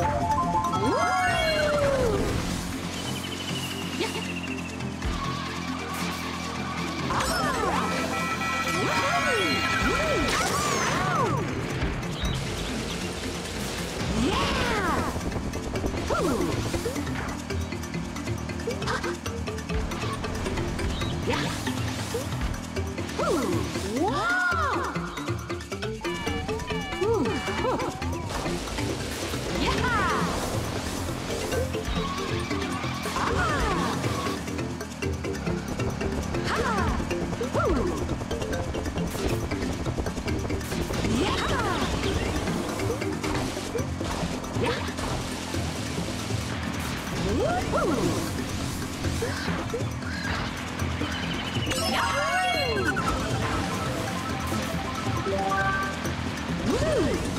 Yeah. Woohoo! Woo!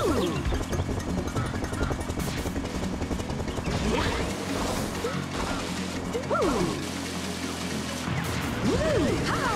Woo! Ha!